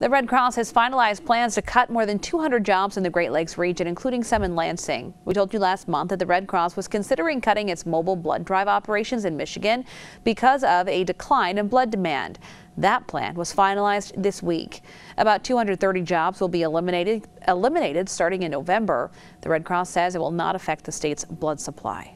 The Red Cross has finalized plans to cut more than 200 jobs in the Great Lakes region, including some in Lansing. We told you last month that the Red Cross was considering cutting its mobile blood drive operations in Michigan because of a decline in blood demand. That plan was finalized this week. About 230 jobs will be eliminated, eliminated starting in November. The Red Cross says it will not affect the state's blood supply.